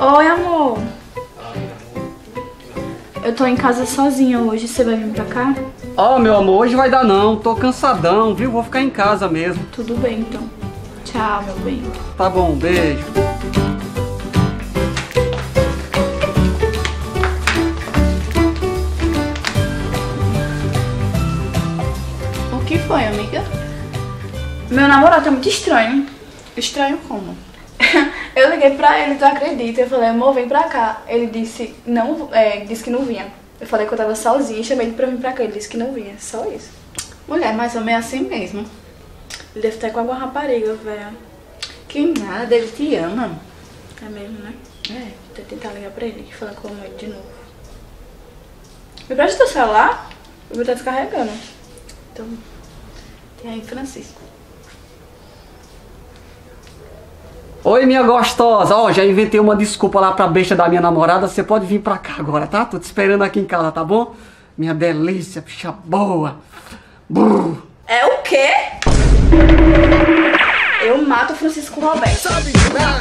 Oi, amor. Eu tô em casa sozinha hoje, você vai vir pra cá? Ó, oh, meu amor, hoje vai dar não, tô cansadão, viu? Vou ficar em casa mesmo. Tudo bem, então. Tchau, meu bem. Tá bom, beijo. O que foi, amiga? Meu namorado tá muito estranho. Estranho como? Eu liguei pra ele, tu acredita? Eu falei, amor, vem pra cá. Ele disse, não, é, disse que não vinha. Eu falei que eu tava sozinha, chamei ele pra vir pra cá. Ele disse que não vinha, só isso. Mulher, mas homem é assim mesmo. Ele deve estar com alguma rapariga, velho. Que nada, ele te ama. É mesmo, né? É. Vou tentar ligar pra ele e falar com ele de novo. Me presta teu celular? Eu vou estar descarregando. Então, tem aí Francisco. Oi, minha gostosa. Ó, já inventei uma desculpa lá pra besta da minha namorada. Você pode vir pra cá agora, tá? Tô te esperando aqui em casa, tá bom? Minha delícia, bicha boa. Brrr. É o quê? Eu mato o Francisco Roberto. Sabe de nada.